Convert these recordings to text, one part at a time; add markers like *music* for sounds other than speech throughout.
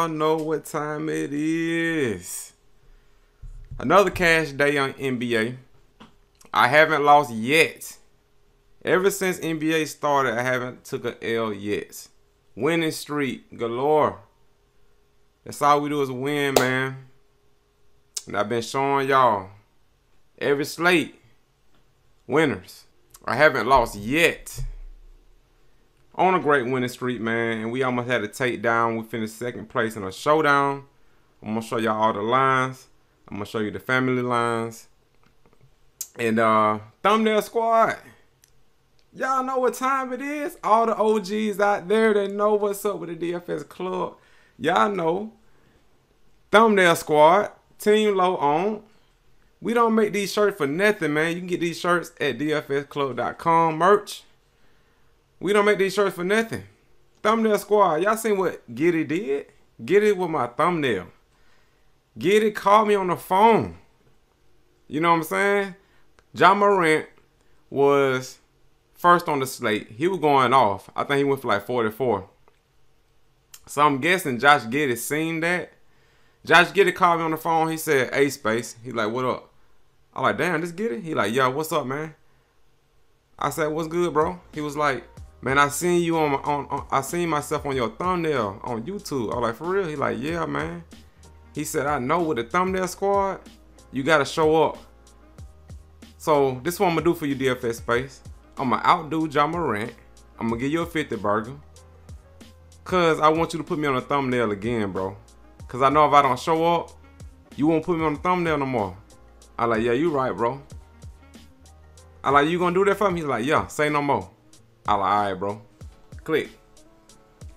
Y'all know what time it is. Another cash day on NBA. I haven't lost yet. Ever since NBA started, I haven't took a L yet. Winning streak galore. That's all we do is win, man. And I've been showing y'all every slate winners. I haven't lost yet. On a great winning streak, man. And we almost had a takedown. We finished second place in a showdown. I'm gonna show y'all all the lines. I'm gonna show you the family lines. And uh thumbnail squad. Y'all know what time it is. All the OGs out there that know what's up with the DFS club. Y'all know. Thumbnail squad. Team low on. We don't make these shirts for nothing, man. You can get these shirts at dfsclub.com merch. We don't make these shirts for nothing. Thumbnail squad. Y'all seen what Giddey did? It with my thumbnail. Get it, call me on the phone. You know what I'm saying? Ja Morant was first on the slate. He was going off. I think he went for like 44. So I'm guessing Josh Giddey seen that. Josh Giddey called me on the phone. He said, "A space." He like, "What up?" I like, "Damn, this Giddey." He like, "Yo, what's up, man?" I said, "What's good, bro?" He was like, "Man, I seen you on, on, on I seen myself on your thumbnail on YouTube." I was like, "For real?" He like, "Yeah, man." He said, I know with the thumbnail squad, you gotta show up. So this is what I'm gonna do for you, DFS Space. I'm gonna outdo Ja Morant. I'm gonna give you a 50 burger. Cause I want you to put me on a thumbnail again, bro. Cause I know if I don't show up, you won't put me on the thumbnail no more. I like, yeah, you right, bro. I like, you gonna do that for me? He's like, yeah, say no more. I like, all right, bro. Click.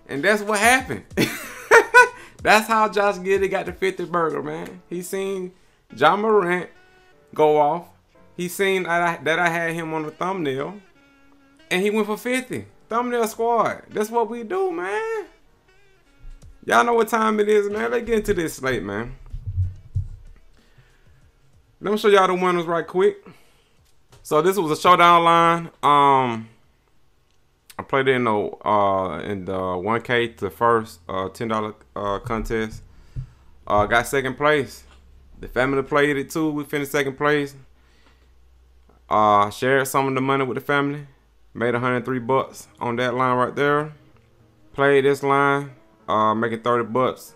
And that's what happened. *laughs* That's how Josh Giddey got the 50 burger, man. He seen Ja Morant go off. He seen that I, that I had him on the thumbnail. And he went for 50. Thumbnail squad. That's what we do, man. Y'all know what time it is, man. Let's get into this slate, man. Let me show y'all the winners right quick. So this was a showdown line. Um, I played in the uh in the 1K the first uh ten dollar uh contest. Uh got second place. The family played it too. We finished second place. Uh shared some of the money with the family. Made 103 bucks on that line right there. Played this line, uh making 30 bucks.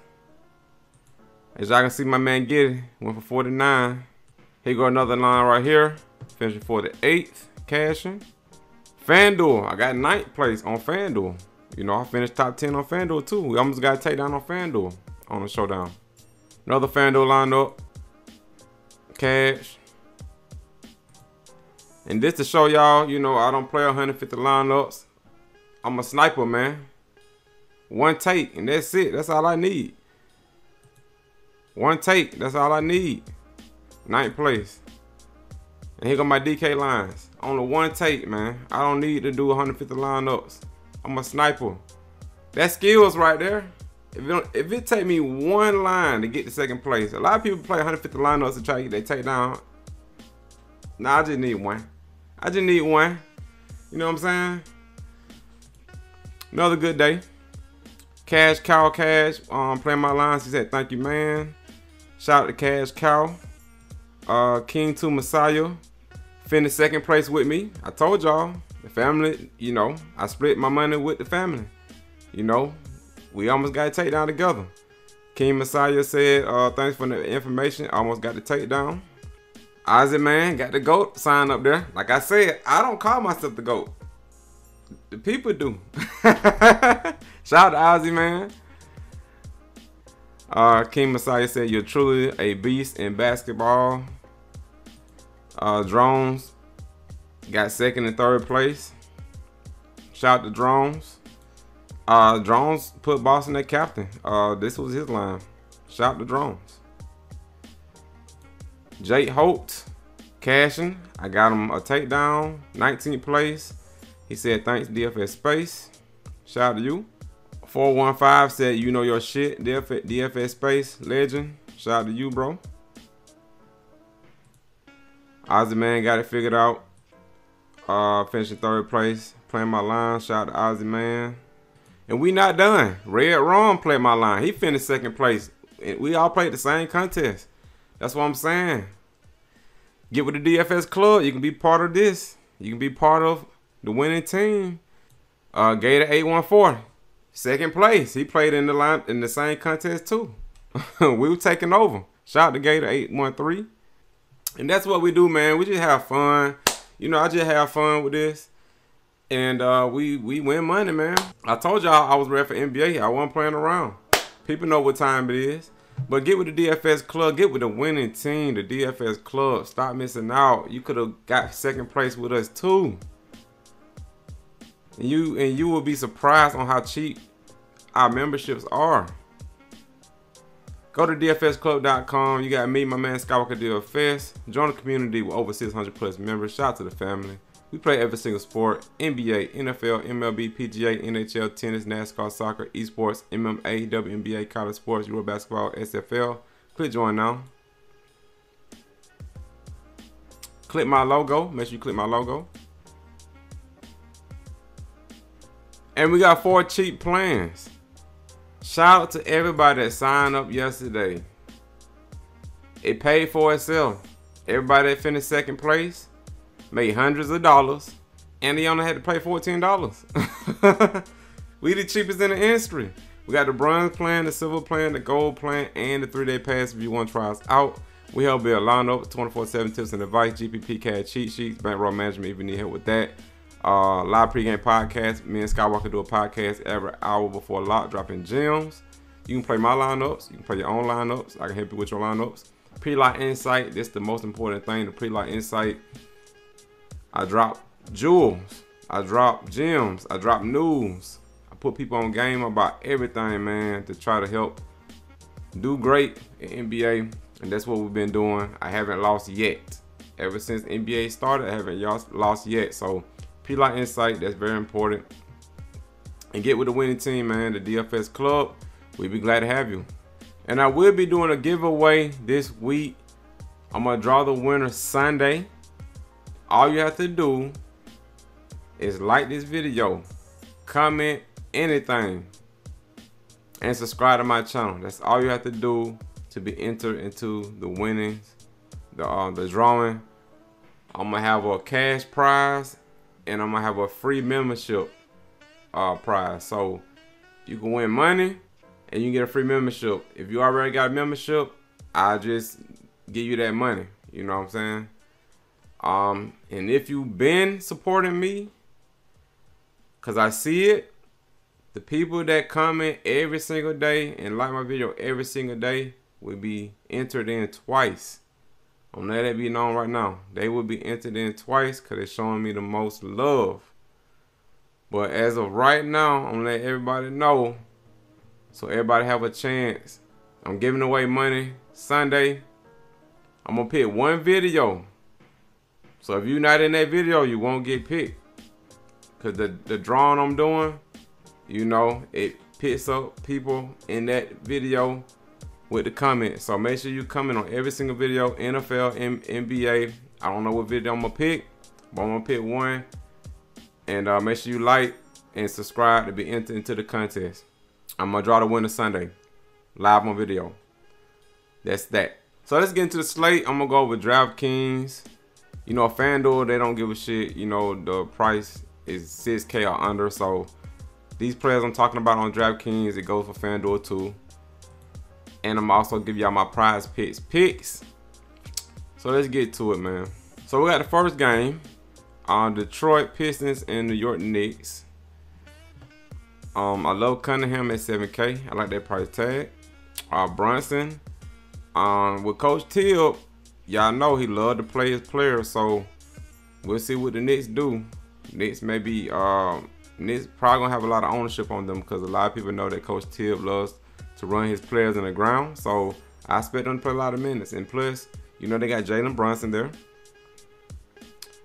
As y'all can see my man get it. Went for 49. Here go another line right here. Finishing for the eighth cashing. FanDuel, I got ninth place on FanDuel. You know, I finished top 10 on FanDuel too. We almost got to take down on FanDuel on the showdown. Another FanDuel lineup. Cash. And this to show y'all, you know, I don't play 150 lineups. I'm a sniper, man. One take, and that's it. That's all I need. One take, that's all I need. Ninth place. And here go my DK lines. On the one take, man. I don't need to do 150 lineups. I'm a sniper. That skills right there. If it, if it take me one line to get to second place, a lot of people play 150 lineups to try to get their takedown. Nah, I just need one. I just need one. You know what I'm saying? Another good day. Cash Cow Cash um playing my lines. He said, thank you, man. Shout out to Cash Cow. Uh King to Messiah finished second place with me. I told y'all, the family, you know, I split my money with the family. You know, we almost got to take down together. King Messiah said, uh, thanks for the information. Almost got the takedown. Ozzy man got the GOAT sign up there. Like I said, I don't call myself the GOAT. The people do. *laughs* Shout out to Ozzy man. Uh, King Messiah said, you're truly a beast in basketball. Uh, drones got second and third place. Shout out to Drones. Uh, Drones put Boston at captain. Uh, this was his line. Shout out to Drones. Jake Holt, cashing. I got him a takedown, 19th place. He said, thanks DFS Space. Shout out to you. 415 said, you know your shit. DFS, DFS Space, legend. Shout out to you, bro. Ozzy Man got it figured out. Uh, finishing third place, playing my line. Shout out to Ozzy Man. And we not done. Red Ron played my line. He finished second place. We all played the same contest. That's what I'm saying. Get with the DFS club. You can be part of this. You can be part of the winning team. Uh, Gator 814, second place. He played in the line in the same contest too. *laughs* we were taking over. Shout out to Gator 813. And that's what we do, man. We just have fun. You know, I just have fun with this. And uh, we we win money, man. I told y'all I was ready for NBA. I wasn't playing around. People know what time it is. But get with the DFS club. Get with the winning team, the DFS club. Stop missing out. You could have got second place with us too. And you and you will be surprised on how cheap our memberships are. Go to dfsclub.com. You got me, my man Skywalker DFS. Join the community with over 600 plus members. Shout out to the family. We play every single sport NBA, NFL, MLB, PGA, NHL, tennis, NASCAR, soccer, esports, MMA, WNBA, college sports, Euro basketball, SFL. Click join now. Click my logo. Make sure you click my logo. And we got four cheap plans. Shout out to everybody that signed up yesterday. It paid for itself. Everybody that finished second place made hundreds of dollars, and they only had to pay $14. *laughs* we the cheapest in the industry. We got the bronze plan, the silver plan, the gold plan, and the three-day pass if you want to try us out. We help build lineup, 24-7 tips and advice, GPP cash cheat sheets, bankroll management if you need help with that. Uh, live pregame podcast. Me and Skywalker do a podcast every hour before lock, dropping gems. You can play my lineups. You can play your own lineups. I can help you with your lineups. Pre-lock insight. This is the most important thing. The pre-lock insight. I drop jewels. I drop gems. I drop news. I put people on game about everything, man, to try to help do great in NBA. And that's what we've been doing. I haven't lost yet. Ever since NBA started, I haven't lost yet. So P-Lock Insight, that's very important. And get with the winning team, man, the DFS Club. We'd be glad to have you. And I will be doing a giveaway this week. I'm going to draw the winner Sunday. All you have to do is like this video, comment anything, and subscribe to my channel. That's all you have to do to be entered into the winnings, the, uh, the drawing. I'm going to have a cash prize and I'm gonna have a free membership uh, prize. So you can win money and you get a free membership. If you already got a membership, I just give you that money. You know what I'm saying? Um, and if you've been supporting me, cause I see it, the people that comment every single day and like my video every single day will be entered in twice. I'm letting that be known right now. They will be entered in twice because they're showing me the most love. But as of right now, I'm letting everybody know so everybody have a chance. I'm giving away money Sunday. I'm gonna pick one video. So if you're not in that video, you won't get picked. Cause the, the drawing I'm doing, you know, it picks up people in that video with the comment. So make sure you comment on every single video, NFL, M NBA. I don't know what video I'm gonna pick, but I'm gonna pick one. And uh, make sure you like and subscribe to be entered into the contest. I'm gonna draw the winner Sunday, live on video. That's that. So let's get into the slate. I'm gonna go with DraftKings. You know, FanDuel, they don't give a shit. You know, the price is 6K or under. So these players I'm talking about on DraftKings, it goes for FanDuel too and I'm also give y'all my prize picks picks. So let's get to it, man. So we got the first game on Detroit Pistons and New York Knicks. Um, I love Cunningham at 7K. I like that price tag. Uh, Brunson. Um, with Coach Till, y'all know he love to play his players, so we'll see what the Knicks do. Knicks maybe um, Knicks probably gonna have a lot of ownership on them because a lot of people know that Coach Till loves to run his players in the ground. So I expect them to play a lot of minutes. And plus, you know, they got Jalen Brunson there.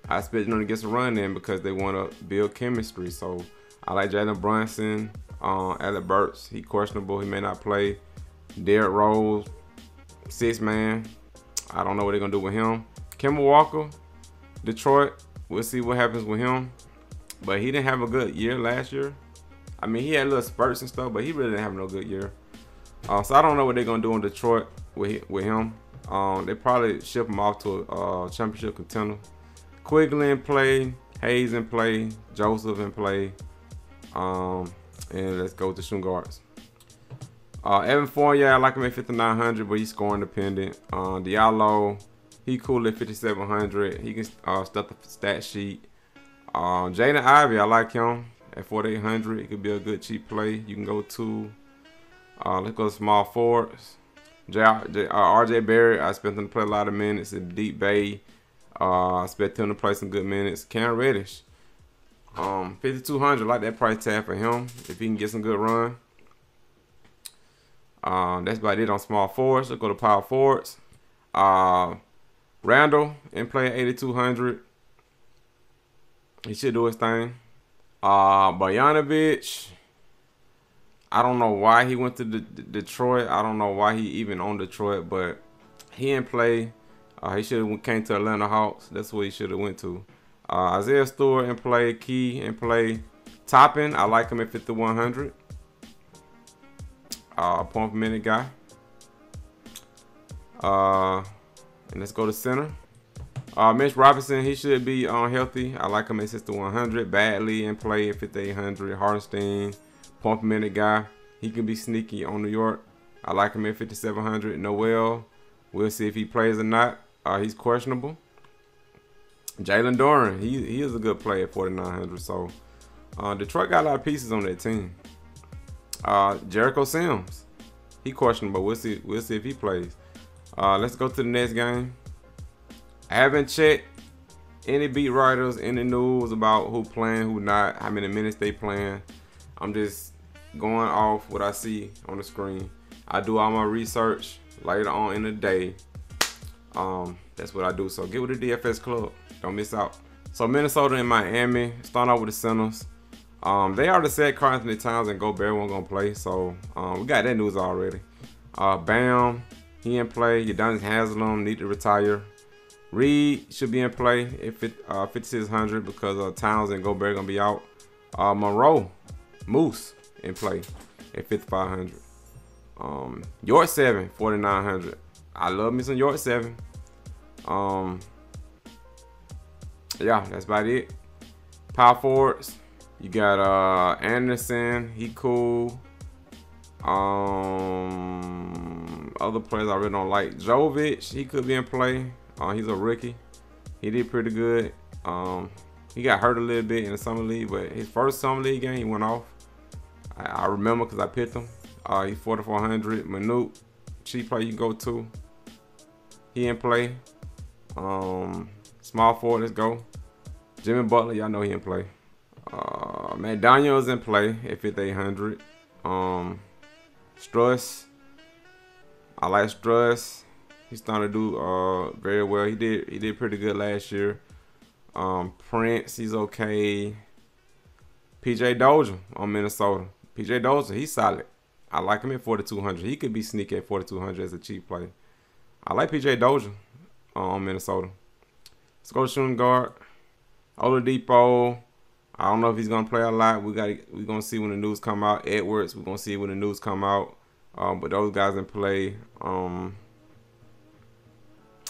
I expect them to get some run in because they want to build chemistry. So I like Jalen Brunson. Uh, Alec Burks, he questionable. He may not play. Derrick Rose, six man. I don't know what they're gonna do with him. Kemba Walker, Detroit. We'll see what happens with him. But he didn't have a good year last year. I mean, he had little spurts and stuff, but he really didn't have no good year. Uh, so I don't know what they're gonna do in Detroit with with him. Um, they probably ship him off to a uh, championship contender. Quickley in play, Hayes in play, Joseph in play. Um, and let's go to shooting guards. Uh, Evan Fournier, I like him at 5,900, but he's scoring dependent. Uh, Diallo, he cool at 5,700. He can uh, stuff the stat sheet. Uh, Jaden Ivey, I like him at 4,800. It could be a good cheap play. You can go to, uh, let's go to small forwards. J, J, uh, RJ Barrett, I expect him to play a lot of minutes in Deep Bay. Uh, I expect him to play some good minutes. Cam Reddish, um, 5,200. like that price tag for him if he can get some good run. Um, that's about it on small forwards. Let's go to power forwards. Uh, Randle in play 8,200. He should do his thing. Uh, Bogdanovic. I don't know why he went to the, the Detroit. I don't know why he even on Detroit, but he in play. Uh, he should have came to Atlanta Hawks. That's what he should have went to. Uh, Isaiah Stewart in play. Key in play. Toppin. I like him at 5100. Uh, point per minute guy. Uh, and let's go to center. Uh, Mitch Robinson, he should be uh, healthy. I like him at 6100. Bagley in play at 5800. Hartenstein, point per minute guy. He can be sneaky on New York. I like him at 5700. Noel, we'll see if he plays or not. Uh, he's questionable. Jalen Duren, he he is a good player at 4900. So uh, Detroit got a lot of pieces on that team. Uh, Jericho Sims, he questionable. We'll see. We'll see if he plays. Uh, let's go to the next game. I haven't checked any beat writers, any news about who playing, who not, how many minutes they playing. I'm just going off what I see on the screen. I do all my research later on in the day. Um, that's what I do. So get with the DFS club. Don't miss out. So Minnesota and Miami, start out with the centers. Um, they already said Karl-Anthony Towns and Gobert won't gonna play, so um, we got that news already. Uh, Bam, he in play. Udonis Haslem need to retire. Reid should be in play if it uh, 5600 because uh, Towns and Gobert gonna be out. Uh, Monroe, Moose in play at 5500. Um, Yurtseven 4900. I love me some Yurtseven. Um, yeah, that's about it. Power forwards. You got uh Anderson, he cool. Um, other players I really don't like. Jovic, he could be in play. Uh, he's a rookie. He did pretty good. Um, he got hurt a little bit in the summer league, but his first summer league game he went off. I, I remember because I picked him. Uh, he's 4400. Manute, cheap play you go to. He in play. Um, small forward, let's go. Jimmy Butler, y'all know he in play. Uh, Daniel's in play at 5800. Um, Strus, I like Strus. He's starting to do uh very well. He did he did pretty good last year. Um, Prince, he's okay. PJ Dozier on Minnesota. PJ Dozier, he's solid. I like him at 4200. He could be sneaky at 4200 as a cheap play. I like PJ Dozier on Minnesota. Let's go shooting guard. Oladipo. I don't know if he's gonna play a lot. We got we're gonna see when the news come out. Edwards, we're gonna see when the news come out. Um, but those guys in play. Um,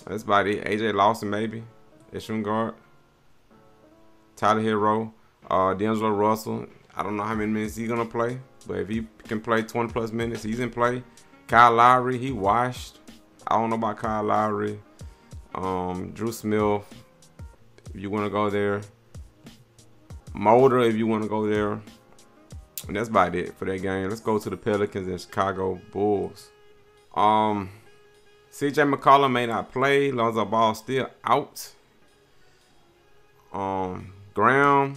that's about it. AJ Lawson maybe. Shooting guard. Tyler Herro. Uh, D'Angelo Russell. I don't know how many minutes he's gonna play, but if he can play 20 plus minutes, he's in play. Kyle Lowry, he washed. I don't know about Kyle Lowry. Um, Dru Smith. If you want to go there. Mulder, if you want to go there. And that's about it for that game. Let's go to the Pelicans and Chicago Bulls. Um, CJ McCollum may not play. Lonzo Ball still out. Um, Graham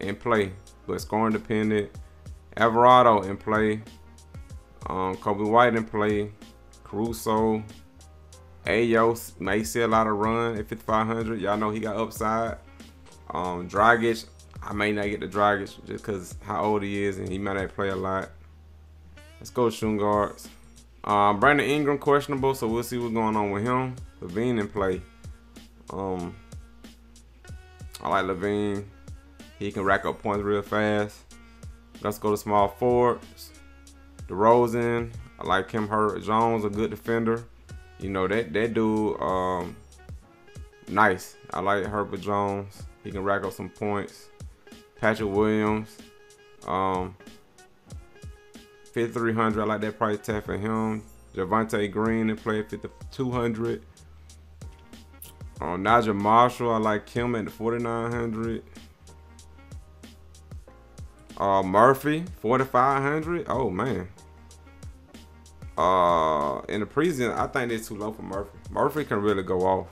in play, but scoring dependent. Alvarado in play. Um, Coby White in play. Caruso. Ayo may see a lot of run at 5,500. Y'all know he got upside. Um, Dragic, I may not get the Dragic just because how old he is and he might not play a lot. Let's go shooting guards. Um, Brandon Ingram questionable, so we'll see what's going on with him. LaVine in play. Um, I like LaVine. He can rack up points real fast. Let's go to small forwards. DeRozan. I like him. Herbert Jones, a good defender. You know that that dude, um, nice. I like Herbert Jones. He can rack up some points. Patrick Williams, um, 5300. I like that price tag for him. Javonte Green and play 5200. Um, Naji Marshall, I like him at the 4900. Uh, Murphy, 4500. Oh man. Uh, in the preseason, I think it's too low for Murphy. Murphy can really go off.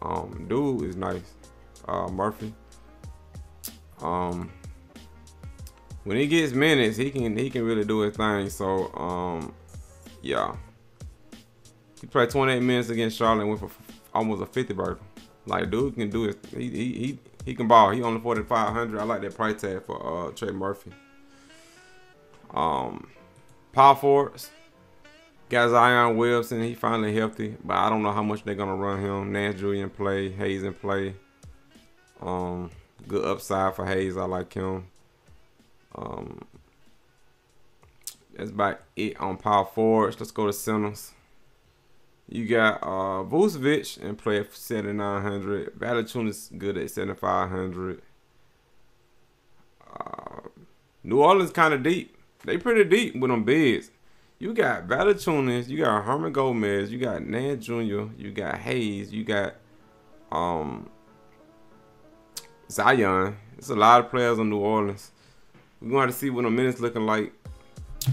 Um, dude is nice. Uh, Murphy. Um, when he gets minutes, he can he can really do his thing. So, um, yeah. He played 28 minutes against Charlotte and went for almost a 50 burger. Like, dude can do it. He, he, he, he can ball. He only 4,500. I like that price tag for uh, Trey Murphy. Um, power forwards. Got Zion Wilson. He finally healthy, but I don't know how much they're gonna run him. Nance Julian play, Hayes in play. Um, good upside for Hayes. I like him. Um, that's about it on power forwards. Let's go to centers. You got uh Vucevic and play at 7,900. Valanciunas good at 7,500. Uh, New Orleans kind of deep. They pretty deep with them bigs. You got Valanciunas. you got Hernangomez. you got Nance Jr., you got Hayes, you got um Zion. It's a lot of players on New Orleans. We're going to see what the minutes looking like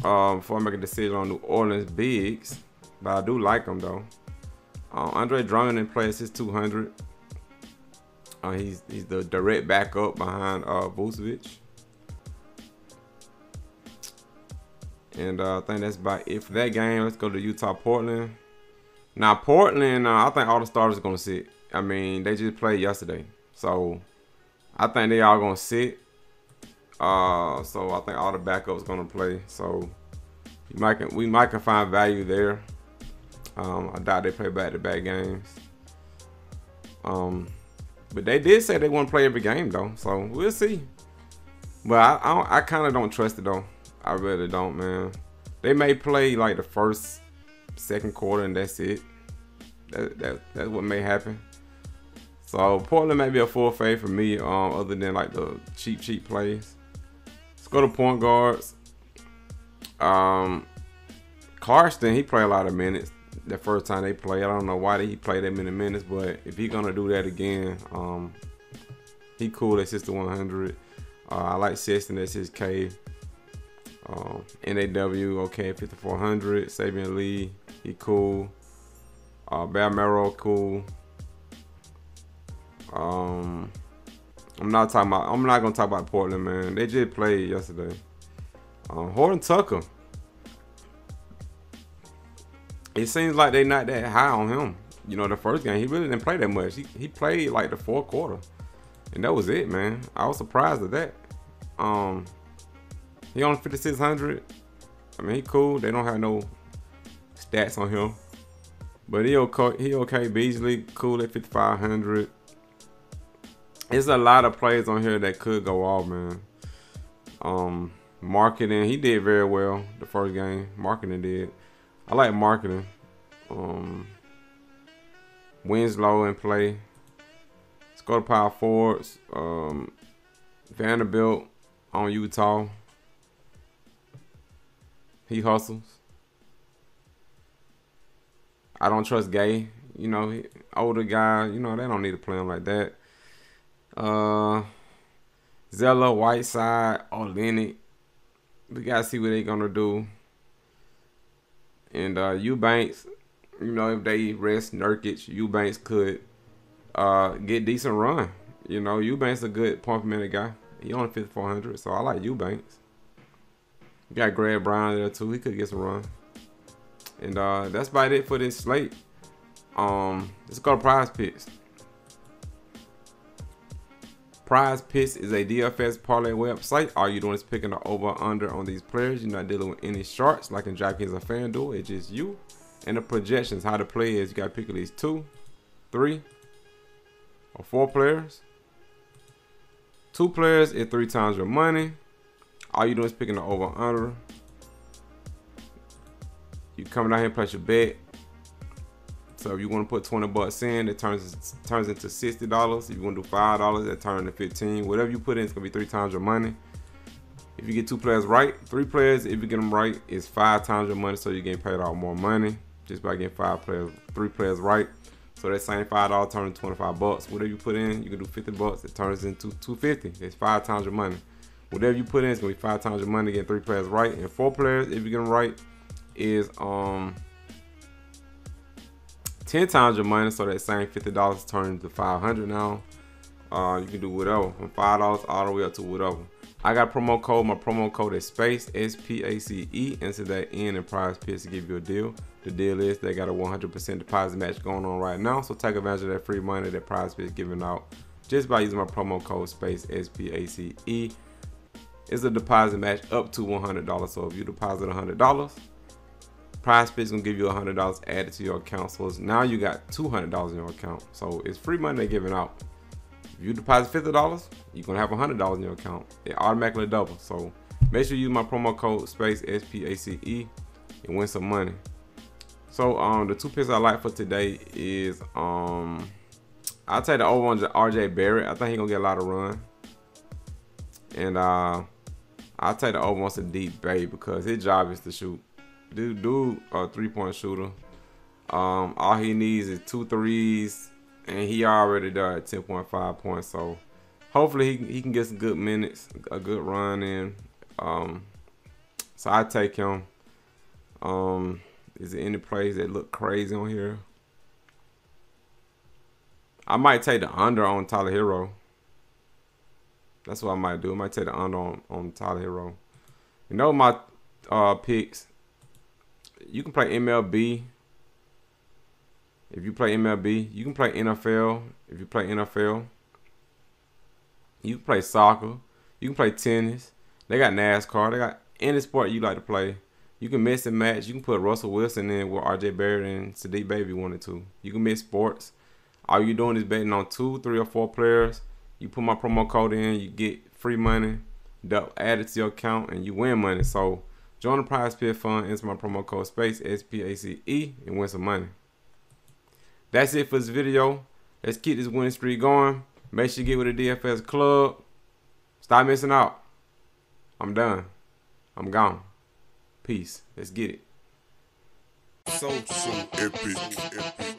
um, before I make a decision on New Orleans bigs. But I do like him though. Uh, Andre Drummond plays his 200. Uh, he's he's the direct backup behind uh, Vucevic. And uh, I think that's about it for that game. Let's go to Utah Portland. Now Portland, uh, I think all the starters are gonna sit. I mean, they just played yesterday, so I think they all gonna sit. Uh, so I think all the backups gonna play. So might can, we might can find value there. Um, I doubt they play back-to-back games. Um, but they did say they want to play every game though, so we'll see. But I I, I kind of don't trust it though. I really don't, man. They may play like the first, second quarter, and that's it. That that that's what may happen. So Portland may be a full fade for me, um, other than like the cheap cheap plays. Let's go to point guards. Um, Clarkson, he played a lot of minutes the first time they played. I don't know why he played that many minutes, but if he gonna do that again, um, he cool at 6100. Uh, I like Sexton, that's his K. Um, NAW, okay, 5400. Saben Lee, he cool. Uh, Balmero, cool. Um, I'm not talking about. I'm not gonna talk about Portland, man. They just played yesterday. Um, Horton Tucker. It seems like they not that high on him. You know, the first game he really didn't play that much. He he played like the fourth quarter, and that was it, man. I was surprised at that. Um, he on 5600. I mean, he cool. They don't have no stats on him, but he okay. He okay. Beasley cool at 5500. There's a lot of players on here that could go off, man. Um, Markkanen, he did very well the first game. Markkanen did. I like Markkanen. Um, Winslow in play. Let's go to power forwards. Um, Vanderbilt on Utah. He hustles. I don't trust Gay. You know, older guy. You know, they don't need to play him like that. Uh, Zeller, Whiteside, Olynyk. We gotta see what they gonna do. And uh, Eubanks, you know, if they rest Nurkic, Eubanks could uh, get decent run. You know, Eubanks a good point per minute guy. He only 5400, so I like Eubanks. You got Greg Brown there too. He could get some run. And uh, that's about it for this slate. Um, let's go to prize picks. Prize Picks is a DFS parlay website. All you're doing is picking the over under on these players. You're not dealing with any sharks like in DraftKings or FanDuel. It's just you and the projections. How to play is you got to pick at least two, three, or four players. Two players is three times your money. All you doing is picking the over under. You coming out here and place your bet. So if you want to put 20 bucks in, it turns turns into $60. If you want to do $5, that turns into 15. Whatever you put in, it's going to be three times your money. If you get two players right, three players, if you get them right, it's five times your money. So you're getting paid out more money just by getting five players, three players right. So that same five dollars turns into 25 bucks. Whatever you put in, you can do 50 bucks. It turns into 250. It's five times your money. Whatever you put in, it's gonna be five times your money. Getting three players right, and four players, if you get them right, is um 10 times your money. So that same $50 turns into 500 now. Uh, you can do whatever from five dollars all the way up to whatever. I got promo code. My promo code is space S P A C E. Enter that in and Prize Picks to give you a deal. The deal is they got a 100% deposit match going on right now. So take advantage of that free money that Prize Picks giving out just by using my promo code space S P A C E. It's a deposit match up to $100. So if you deposit $100, Prize Picks gonna give you $100 added to your account. So now you got $200 in your account. So it's free money they're giving out. If you deposit fifty dollars, you're gonna have hundred dollars in your account. It automatically doubles. So make sure you use my promo code space S P A C E and win some money. So um the two picks I like for today is um I'll take the over on RJ Barrett. I think he gonna get a lot of run. And uh I'll take the over on Saddiq Bey because his job is to shoot. Dude, dude, a three point shooter. Um, all he needs is two threes, and he already done 10.5 points. So hopefully he, he can get some good minutes, a good run in. Um, so I take him. Um, is there any plays that look crazy on here? I might take the under on Tyler Herro. That's what I might do. I might take the under on, on Tyler Herro. You know my uh, picks. You can play MLB if you play MLB, you can play NFL. If you play NFL, you can play soccer. You can play tennis. They got NASCAR. They got any sport you like to play. You can mix and match. You can put Russell Wilson in with RJ Barrett and Saddiq Baby wanted to. You can mix sports. All you doing is betting on two, three, or four players. You put my promo code in, you get free money added to your account, and you win money. So join the Prize Pit Fund, enter my promo code SPACE S P A C E, and win some money. That's it for this video. Let's keep this winning streak going. Make sure you get with the DFS club. Stop missing out. I'm done. I'm gone. Peace. Let's get it. So, so epic. epic.